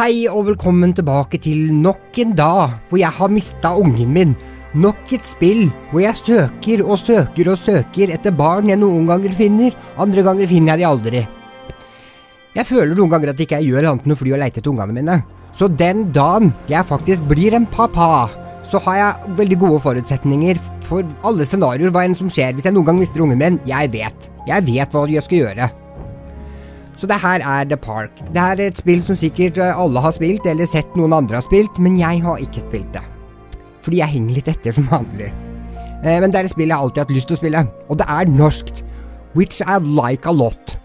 Hei og velkommen tilbake til nok en dag hvor jeg har mista ungen min. Nok et spill hvor jeg søker og søker og søker etter barn jeg noen ganger finner, andre ganger finner jeg de aldri. Jeg føler noen ganger at ikke jeg gjør annet enn å fly og leite etter ungene mine. Så den dagen jeg faktisk blir en pappa, så har jeg veldig gode forutsetninger for alle scenarioer hva enn som skjer hvis jeg noen gang mister ungen min. Jeg vet. Jeg vet hva jeg skal gjøre. Så det her er The Park. Det er et spill som sikkert alle har spilt, eller sett noen andre har spilt, men jeg har ikke spilt det. Fordi jeg henger litt etter som vanlig. Eh, men det er et spill jeg alltid har hatt lyst til å spille, og det er norskt. Which I like a lot.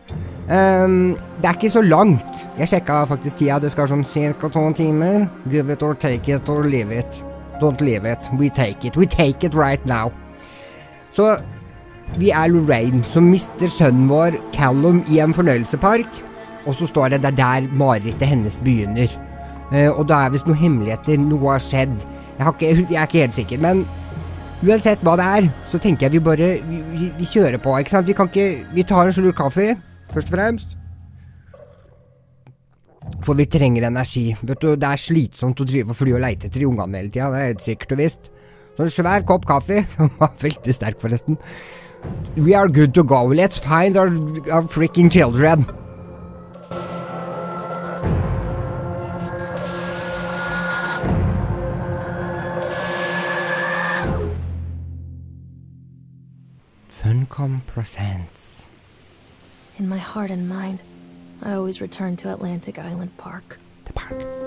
Um, det er ikke så langt. Jeg sjekka faktisk tida. Det skal sånn ca. to timer. Give it or take it or leave it. Don't leave it. We take it. We take it right now. Så vi er Lorraine som mister sønnen vår Callum i en fornøyelsespark. Og så står det det er der marerittet hennes begynner. Uh, og da er visst noen hemmeligheter. Noe har skjedd. Jeg, ikke, jeg, er ikke helt sikker, men uansett hva det er, så tenker jeg vi bare Vi, vi, vi kjører på, ikke sant? Vi kan ikke Vi tar en slurk kaffe, først og fremst. For vi trenger energi. Vet du, Det er slitsomt å drive og fly og leite etter de ungene hele tida. Det er helt sikkert og visst. Så en svær kopp kaffe. Den var veldig sterk, forresten. We are good to go. Let's find our, our freaking children. Funcom presents. In my heart and mind, I always return to Atlantic Island Park. The park.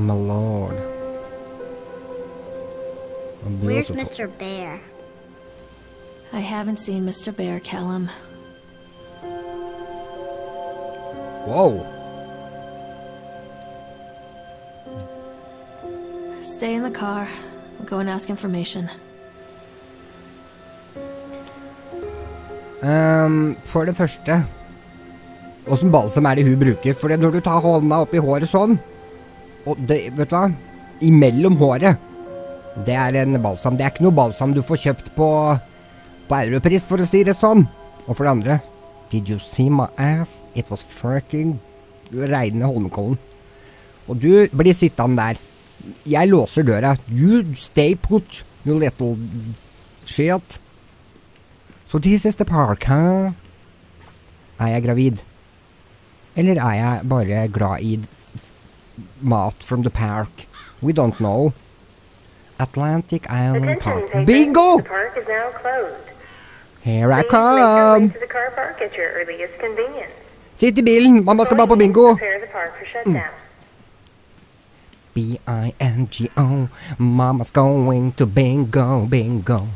My lord. Oh, Where's. Mr. Bear? I haven't seen Mr. Bear, Callum. Whoa. Stay in the car. I'll go and ask information. Ehm, for det første Åssen balsam er det hun bruker? For når du tar hånda opp i håret sånn Og det, vet du hva? Imellom håret Det er en balsam. Det er ikke noe balsam du får kjøpt på På Europris, for å si det sånn. Og for det andre Did you see my ass? It was fucking Reine Holmenkollen. Og du blir sittende der. Jeg låser døra. You stay put, you little shit. So this is the park, huh? Er jeg gravid? Eller er jeg bare glad i mat from the park? We don't know. Atlantic Island Park. Attention, patrons. Bingo! The park is now closed. Here I Please make your way come! to the car park at your earliest convenience. Sitt i bilen, mamma skal bare på bingo! Prepare the park for shutdown. B-I-N-G-O, mama's going to bingo, bingo.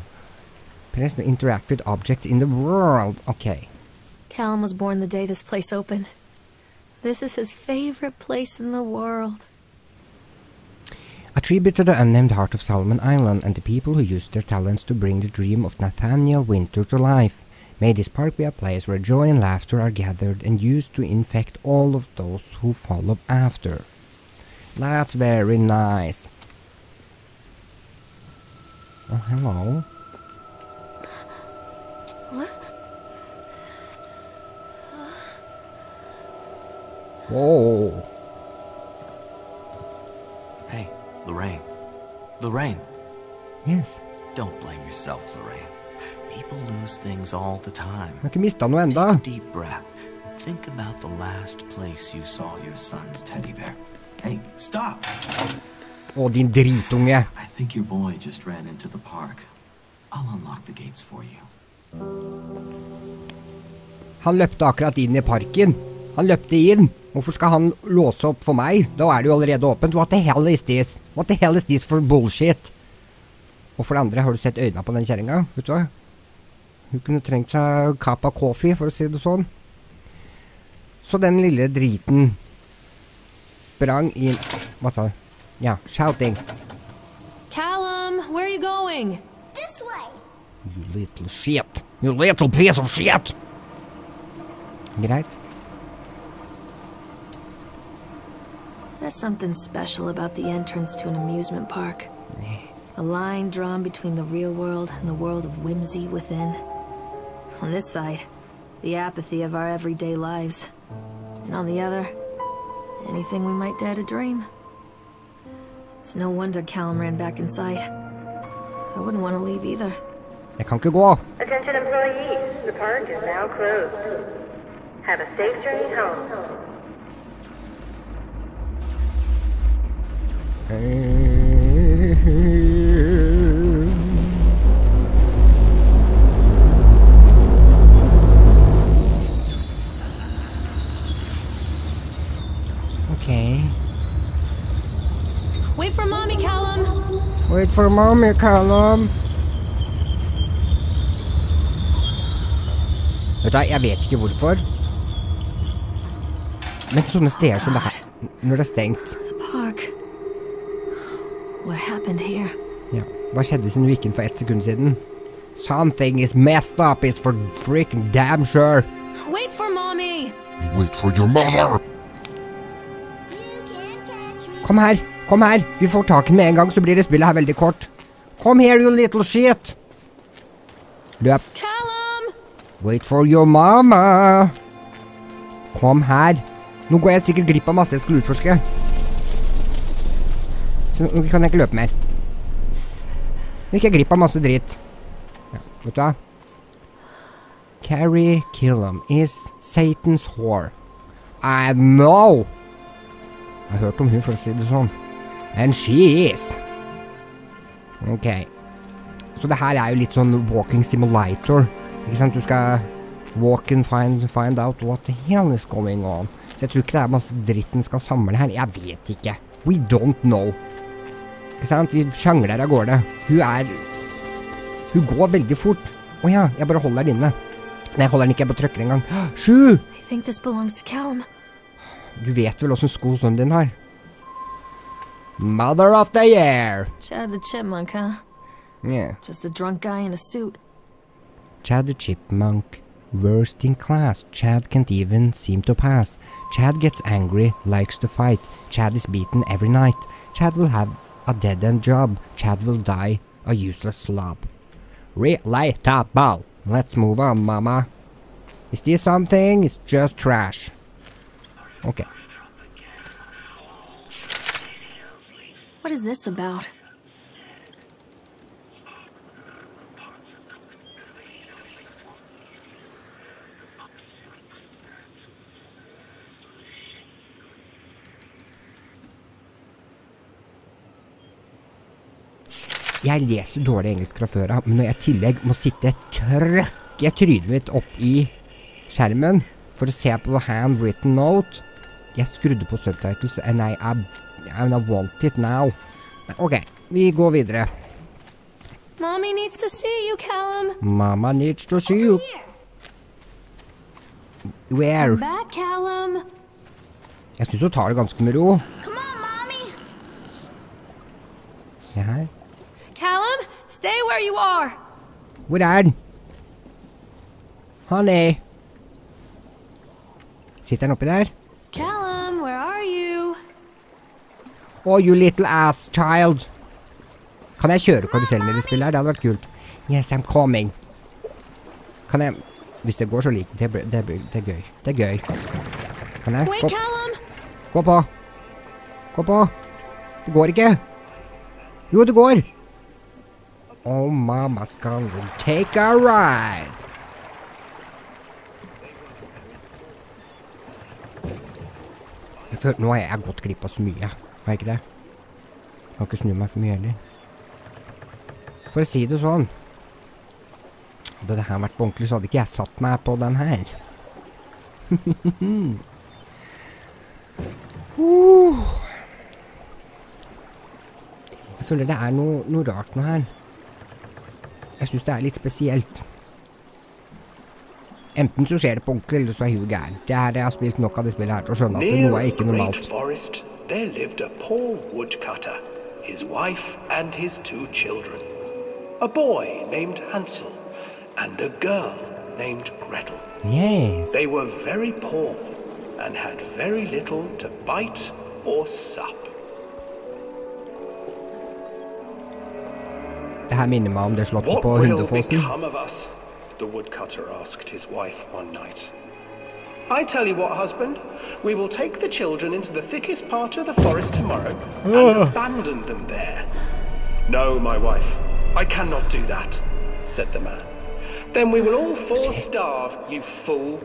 Press the interactive objects in the world. Okay. Callum was born the day this place opened. This is his favorite place in the world. A tribute to the unnamed heart of Solomon Island and the people who used their talents to bring the dream of Nathaniel Winter to life. May this park be a place where joy and laughter are gathered and used to infect all of those who follow after. That's very nice. Oh, hello. Whoa. Hey, Lorraine. Lorraine. Yes. Don't blame yourself, Lorraine. People lose things all the time. Har ikke mista noe enda. Deep breath. Think about the last place you saw your son's teddy bear. Hey, stop! Å, din dritunge. I think your boy just ran into the park. I'll unlock the gates for you. Han løpte akkurat inn i parken. Han løpte inn. Hvorfor skal han låse opp for meg? Da er det jo allerede åpent. What the hell is this? What the hell is this for bullshit? Og for det andre, har du sett øynene på den kjerringa? Vet du hva? Hun kunne trengt seg cup of coffee, for å si det sånn. Så den lille driten sprang inn Hva sa du? Ja, shouting. Callum, where are you going? This way. You little shit. You little piece of shit. Greit. There's something special about the entrance to an amusement park. Yes. A line drawn between the real world and the world of whimsy within. On this side, the apathy of our everyday lives. And on the other, anything we might dare to dream. It's no wonder Callum ran back inside. I wouldn't want to leave either. Jeg kan ikke gå. Attention employees, the park is now closed. Have a safe journey home. Ok. Wait for mommy, Callum! Wait for mommy, Callum. Vet du jeg vet ikke hvorfor. Men sånne steder som det her, når det er stengt ja. Hva skjedde siden du gikk inn for ett sekund siden? Something is messed up is for freaking damn sure. Wait for mommy! Wait for your mother! Kom her, kom her. Vi får tak i den med en gang, så blir det spillet her veldig kort. Kom here, you little shit. Løp. Callum! Wait for your mama. Kom her. Nå går jeg sikkert glipp av masse jeg skulle utforske. Så nå kan jeg ikke løpe mer. Nå gikk glipp av masse dritt. Ja, vet du hva? Carrie Killam is Satan's whore. I know! Jeg har hørt om hun, for å si det sånn. And she is. Ok. Så det her er jo litt sånn walking stimulator. Ikke sant? Du skal walk and find, find out what the hell is going on. Så jeg tror ikke det er masse dritt den skal samle her. Jeg vet ikke. We don't know. Ikke sant? Vi sjangler av gårde. Hun er Hun går veldig fort. Å ja, jeg bare holder den inne. Nei, jeg holder den ikke, jeg bare trykker engang. Sju! Du vet vel åssen sko sønnen din har? Mother of the year! Chad the Chipmunk, huh? Yeah. Just a drunk guy in a suit. Chad the Chipmunk, worst in class. Chad can't even seem to pass. Chad gets angry, likes to fight. Chad is beaten every night. Chad will have a dead end job. Chad will die a useless slob. Relatable. Let's move on, mama. Is this something? It's just trash. Okay. What is this about? Jeg leser dårlig engelsk fra før av, men når jeg i tillegg må sitte trøkke trynet mitt opp i skjermen for å se på handwritten note Jeg skrudde på subtitles, and I, I, I want it now. Men ok, vi går videre. Mommy needs to see you, Callum. Mama needs to see you. Where? Back, Callum. Jeg syns hun tar det ganske med ro. Come on, Mommy. Ja, her. Callum, stay where you are. Hvor er den? Honey. Sitter den oppi der? Callum, where are you? Oh, you little ass child. Kan jeg kjøre karusellen i det spillet her? Det hadde vært kult. Yes, I'm coming. Kan jeg Hvis det går så like det, det, det er gøy. Det er gøy. Kan jeg? Gå, gå på. Gå på. Det går ikke. Jo, det går. Oh, mama's gonna take a ride. Jeg føler, nå har jeg gått glipp av så mye. Har jeg ikke det? Jeg kan ikke snu meg for mye heller. For å si det sånn Hadde det her vært på ordentlig, så hadde ikke jeg satt meg på den her. Jeg føler det er noe, noe rart noe her. Jeg syns det er litt spesielt. Enten så skjer det på ordentlig, eller så er hun gæren. Det er det jeg har spilt nok av det spillet her til å skjønne at Near noe er ikke normalt. forest, there lived a poor woodcutter, his wife and his two children. A boy named Hansel and a girl named Gretel. Yes. They were very poor and had very little to bite or sup. Det her minner meg om det slottet What på will Hunderfossen. become of us? The woodcutter asked his wife one night. I tell you what, husband. We will take the children into the thickest part of the forest tomorrow and abandon them there. No, my wife, I cannot do that, said the man. Then we will all four starve, you fool.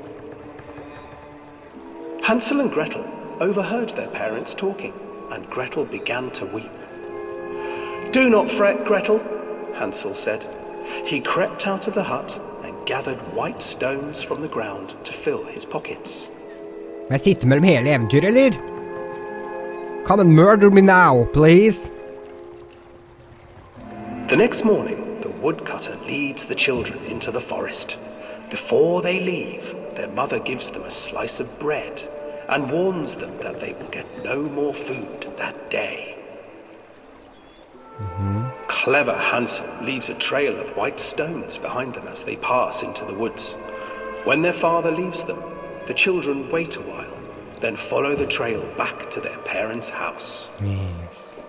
Hansel and Gretel overheard their parents talking, and Gretel began to weep. Do not fret, Gretel, Hansel said. He crept out of the hut and gathered white stones from the ground to fill his pockets. Jeg sitte mellom hele eventyret, eller? Come and murder me now, please. The next morning, the woodcutter leads the children into the forest. Before they leave, their mother gives them a slice of bread and warns them that they will get no more food that day. Mm-hmm. Clever Hansel leaves a trail of white stones behind them as they pass into the woods. When their father leaves them, the children wait a while, then follow the trail back to their parents' house. Yes.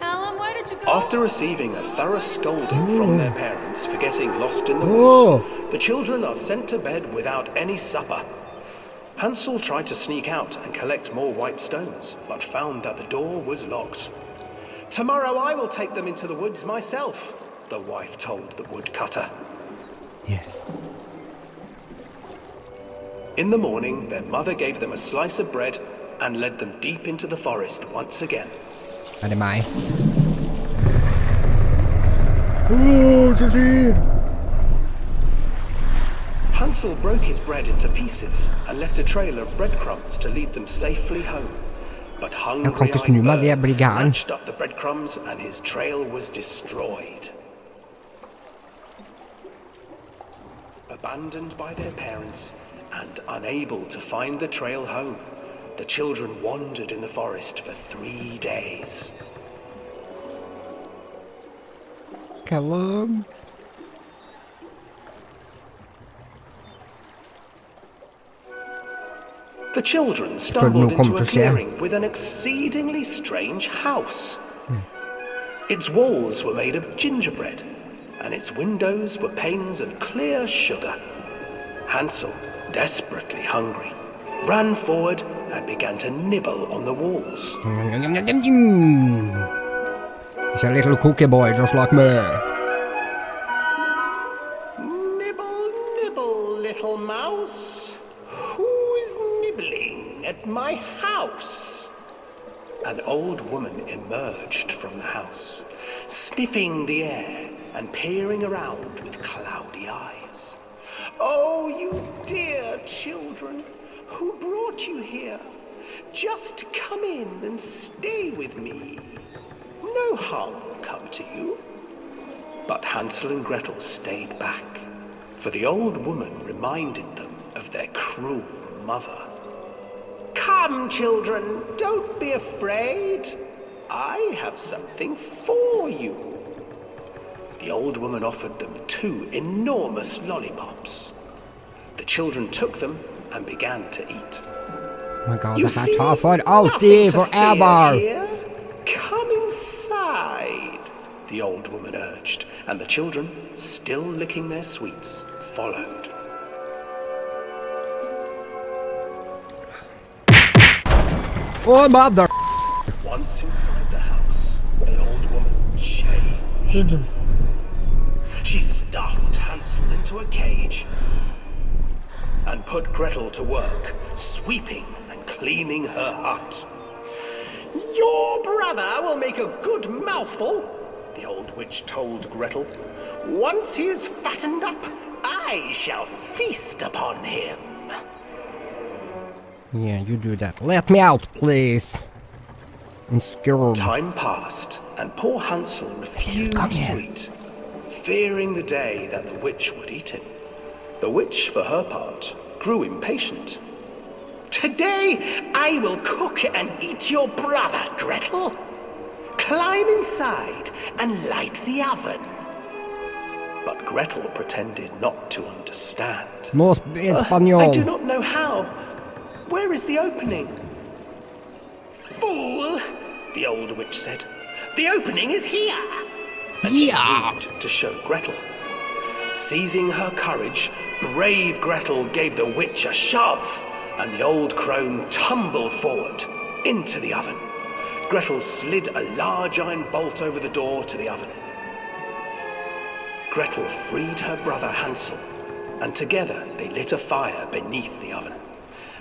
Alan, where did you go? After receiving a thorough scolding from their parents for getting lost in the woods, the children are sent to bed without any supper. Hansel tried to sneak out and collect more white stones, but found that the door was locked. Tomorrow I will take them into the woods myself, the wife told the woodcutter. Yes. In the morning, their mother gave them a slice of bread and led them deep into the forest once again. Det meg? Åh, så skjer? Broke his bread into pieces and left a trail of breadcrumbs to lead them safely home. But Jeg kan ikke snu meg, jeg blir gæren. snatched up the breadcrumbs and his trail was destroyed. Abandoned by their parents and unable to find the trail home, the children wandered in the forest for three days. Callum? The children stumbled into å clearing with an exceedingly strange house. Its walls were made of gingerbread, and its windows were panes of clear sugar. Hansel, desperately hungry, ran forward and began to nibble on the walls. He's a little cookie boy just like me. House? An old woman emerged from the house, sniffing the air and peering around with cloudy eyes. Oh, you dear children, who brought you here? Just come in and stay with me. No harm will come to you. But Hansel and Gretel stayed back, for the old woman reminded them of their cruel mother. Come, children, don't be afraid. I have something for you. The old woman offered them two enormous lollipops. The children took them and began to eat. Oh my god, You det her see, tar for nothing alltid, to fear forever! here. Come inside, the old woman urged, and the children, still licking their sweets, followed. Oh, mother! Once inside the house, the old woman changed. she stuffed Hansel into a cage and put Gretel to work, sweeping and cleaning her hut. Your brother will make a good mouthful, the old witch told Gretel. Once he is fattened up, I shall feast upon him. Yeah, you do that. Let me out, please. I'm scared. Time passed, and poor Hansel refused to eat, fearing the day that the witch would eat him. The witch, for her part, grew impatient. Today I will cook and eat your brother, Gretel. Climb inside and light the oven. But Gretel pretended not to understand. Sp- Uh, I do not know how. Where is the opening? Fool, the old witch said. The opening is here! Ja! to show Gretel. Seizing her courage, brave Gretel gave the witch a shove, and the old crone tumbled forward into the oven. Gretel slid a large iron bolt over the door to the oven. Gretel freed her brother Hansel, and together they lit a fire beneath the oven.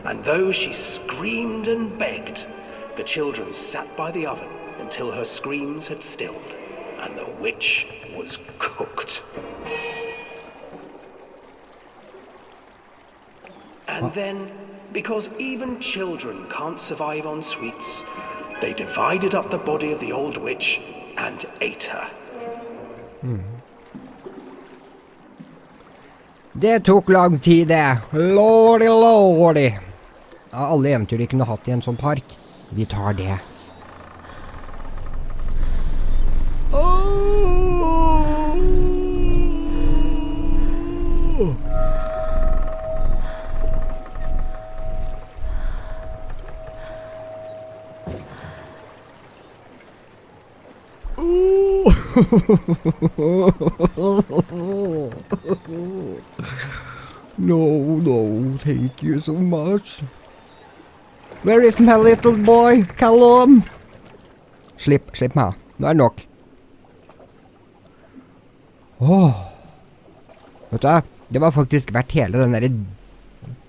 And though she screamed and begged, the children sat by the oven until her screams had stilled, and the witch was cooked. And then, because even children can't survive on sweets, they divided up the body of the old witch and ate her. Hmm. Det tok lang tid, det. Lordy, lordy. Av alle eventyr de kunne hatt i en sånn park. Vi tar det. Oh. No, no, thank you so much. Where is my little boy? Callum? Slipp, slipp meg. Nå er det nok. Åh. Vet du, det var faktisk verdt hele den der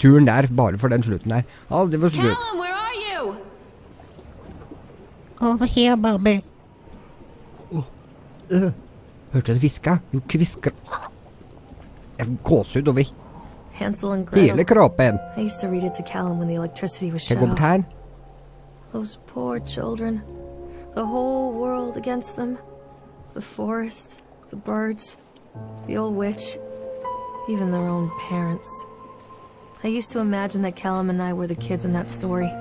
turen der, bare for den slutten der. Aldri det var slutt. Callum, where are you? Over here, Barbie. Øh, hørte du det hviska? Du kvisker. Gåsehud over Hansel and Gretel. kroppen. I used to read it to Callum when the electricity was shut off. Those poor children. The whole world against them. The forest, the birds, the old witch, even their own parents. I used to imagine that Callum and I were the kids in that story.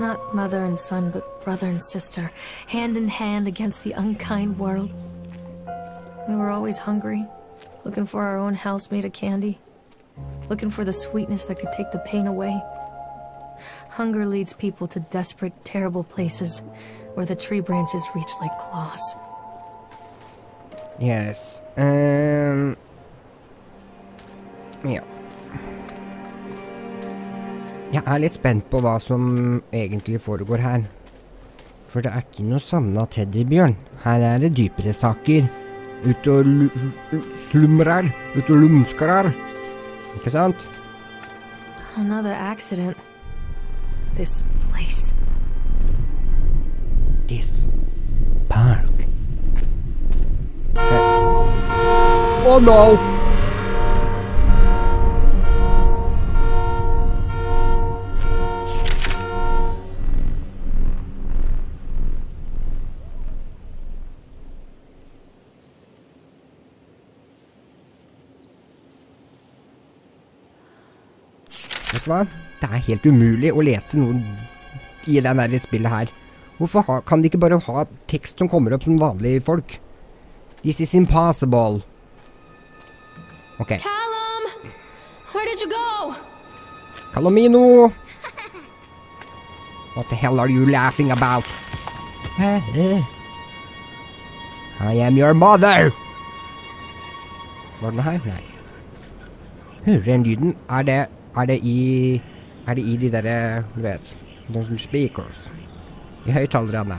Not mother and son, but brother and sister, hand in hand against the unkind world. We were always hungry, looking for our own house made of candy, looking for the sweetness that could take the pain away. Hunger leads people to desperate, terrible places where the tree branches reach like claws. Yes. Um, ja. Jeg er litt spent på hva som egentlig foregår her. For det er ikke noe savna teddybjørn. Her er det dypere saker. Ute og lu- sl- slumrer. Ute og lumskrer. Ikke sant? Another accident. This place. This park. Oh no! Hva? Det er helt umulig å lese noe i det der spillet her. Hvorfor ha, kan de ikke bare ha tekst som kommer opp som vanlige folk? This is impossible. Ok. Callum! Where did you go? Calomino! What the hell are you laughing about? I am your mother! Var det noe her? Nei. Hører den lyden? Er det, er det i Er det i de derre, du vet, noen som speakers? I høyttalerne?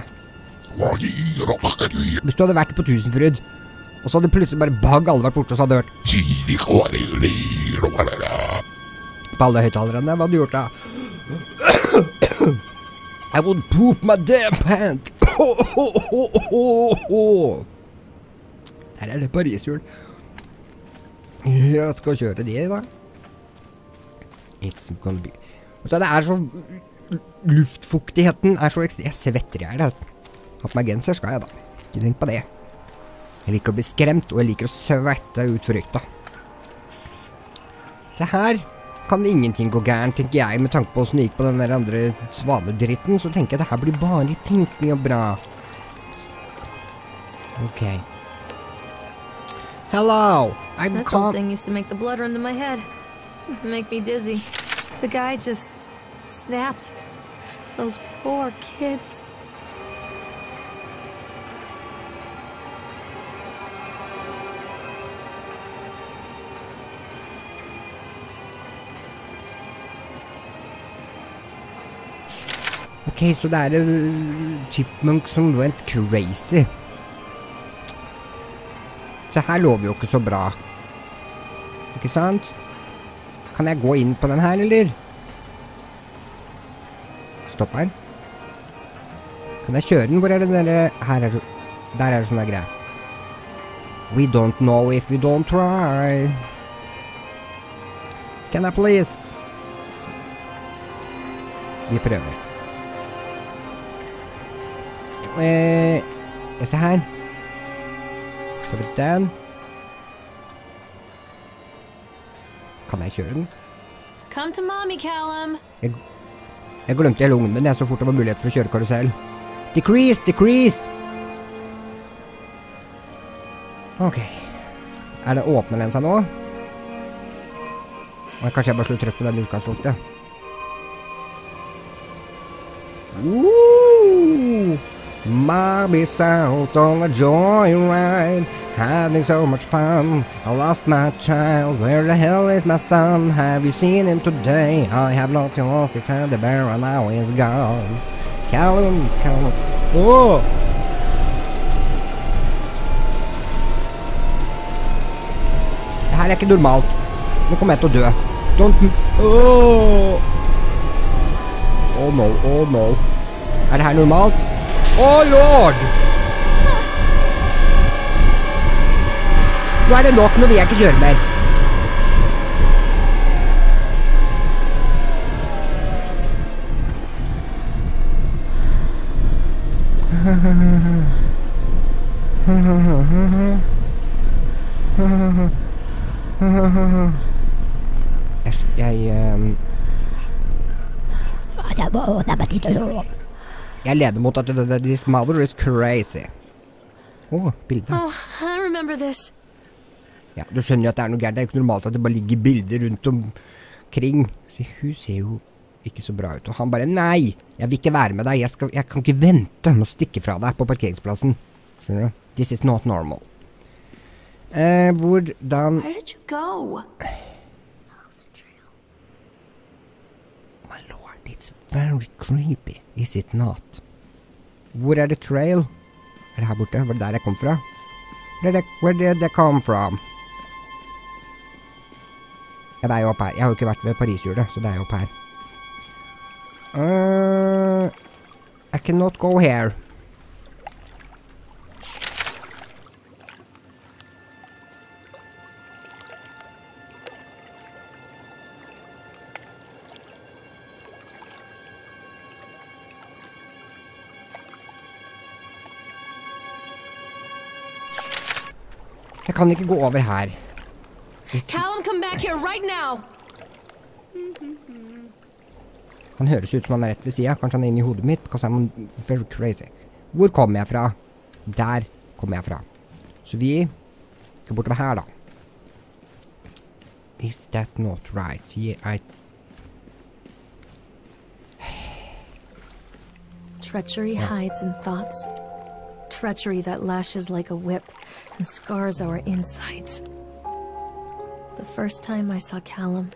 Hvis du hadde vært på Tusenfryd, og så hadde plutselig bare bang alle vært borte, og så hadde du hørt på alle høyttalerne, hva hadde du gjort da? I would poop my damn pant! Der er det pariserhjul. Jeg skal kjøre det, da. It's gonna be Det er så Luftfuktigheten er så ekstrem Jeg svetter, jeg. da. Ha på meg genser skal jeg, da. Ikke tenk på det. Jeg liker å bli skremt, og jeg liker å svette ut frykta. Se her kan ingenting gå gærent, tenker jeg, med tanke på åssen det gikk på den der andre svanedritten. Så tenker jeg det her blir bare festlig og bra. Ok. Hello! I This old can't... thing used to make the blood run to my head. Make me dizzy. The guy just snapped. Those poor kids. Ok, so that er Chipmunk som went crazy. Så her lover jo ikke så bra. Ikke sant? Kan jeg gå inn på den her, eller? Stopp her. Kan jeg kjøre den? Hvor er den derre Her er det Der er det sånn der greie. We don't know if we don't try. Can I please? Vi prøver. Eh, se her. Skal vi den? Kan jeg kjøre den? Come to mommy, Callum. Jeg glemte hele ungen min jeg så fort det var mulighet for å kjøre karusell. Decrease, decrease! Ok. Er det åpner den seg nå? Oi, Kanskje jeg bare slår trykk på den i utgangspunktet. Ooh, Mommy's out on a joyride, having so much fun. I lost my child, where the hell is my son? Have you seen him today? I have not lost his teddy bear and now he's gone. Callum, Callum. Åh! Det her er ikke normalt. Nå kommer jeg til å. Don't Åh! Oh no, oh no. Er det her normalt? Oh lord! Nå er det nok, nå vil jeg er ikke kjøre mer. Jeg, jeg ehm, Jeg leder mot at this mother is crazy. Å, oh, bilde. Oh, I remember this. Ja, du skjønner jo at det er noe gærent. Det er ikke normalt at det bare ligger bilder rundt omkring. Se, hun ser jo ikke så bra ut. Og han bare Nei, jeg vil ikke være med deg. Jeg, skal, jeg kan ikke vente med å stikke fra deg på parkeringsplassen. Skjønner du? This is not normal. Eh, hvordan Where did you go? It's very creepy, is it not? Hvor er det trail? Er det her borte? Var det der jeg kom fra? Where did, where did they come from? Ja, det er jo opp her. Jeg har jo ikke vært ved Parishjulet, så det er jo opp her. Uh, I cannot go here. Jeg kan ikke gå over her. Callum, come back here right now. Han høres ut som han er rett ved sida. Kanskje han er inni hodet mitt. Because I'm very crazy. Hvor kommer jeg fra? Der kommer jeg fra. Så vi skal bortover her, da. Is that not right? Yeah, I Treachery hides in thoughts. Treachery that lashes like a whip and scars our insides. The first time I saw Callum,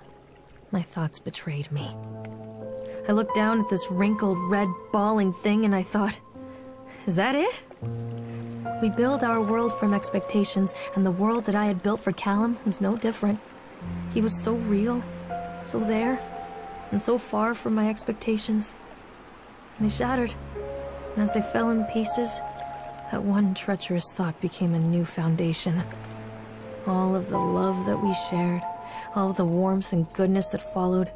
my thoughts betrayed me. I looked down at this wrinkled, red, bawling thing and I thought, is that it? We build our world from expectations, and the world that I had built for Callum was no different. He was so real, so there, and so far from my expectations. And They shattered, and as they fell in pieces, that one treacherous thought became a new foundation. All of the love that we shared, all of the warmth and goodness that followed,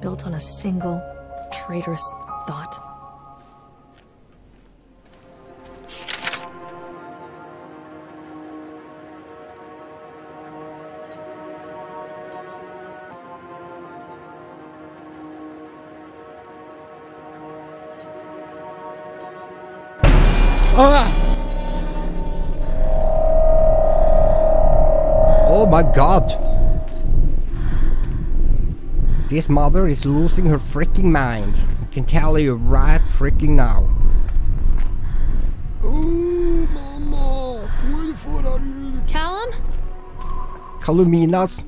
built on a single traitorous thought. Oh my god! This mother is losing her freaking mind. I can tell you right freaking now. Oh, mamma! Hvorfor har du Callum? Kaluminas?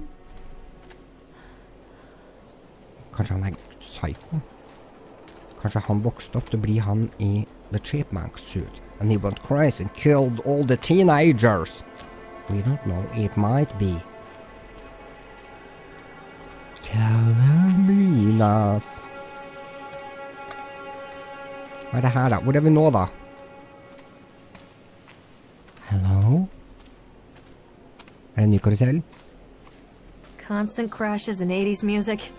Kanskje han er psycho? Kanskje han vokste opp til å bli han i The Chipmunk suit. And he went crazy and killed all the teenagers. We don't know, it might be. Hva er det her, da? Hvor er vi nå, da? Hello? Er det en? Constant crashes and 80s music.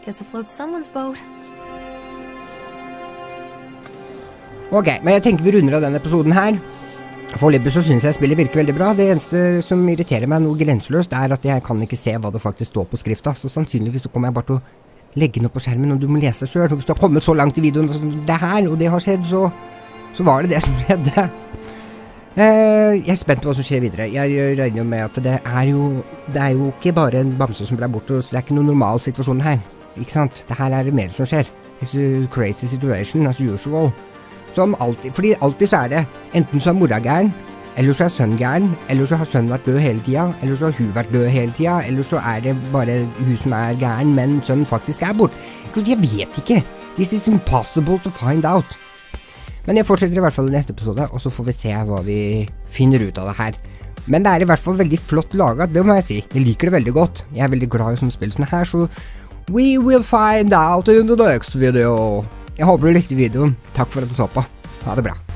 I Guess floats someone's boat. Ok, men jeg tenker vi runder av denne episoden her. Foreløpig så syns jeg spillet virker veldig bra. Det eneste som irriterer meg noe grenseløst, er at jeg kan ikke se hva det faktisk står på skrifta. Så sannsynligvis så kommer jeg bare til å legge opp på skjermen, og du må lese sjøl. Hvis du har kommet så langt i videoen som det her, og det har skjedd, så, så var det det som skjedde. Eh, jeg er spent på hva som skjer videre. Jeg regner med at det er jo Det er jo ikke bare en bamse som ble borte, det er ikke noen normal situasjon her. Ikke sant? Det her er det mer som skjer. It's a crazy situation as usual. Som alltid, fordi alltid så er det enten så er mora gæren, eller så er sønnen gæren, eller så har sønnen vært død hele tida, eller så har hun vært død hele tida, eller så er det bare hun som er gæren, men sønnen faktisk er bort. Jeg vet ikke. This is impossible to find out. Men jeg fortsetter i hvert fall i neste episode, og så får vi se hva vi finner ut av det her. Men det er i hvert fall veldig flott laga, det må jeg si. Jeg liker det veldig godt. Jeg er veldig glad i sånne spill som her, så we will find out in the next video. Jeg håper du likte videoen. Takk for at du så på. Ha det bra.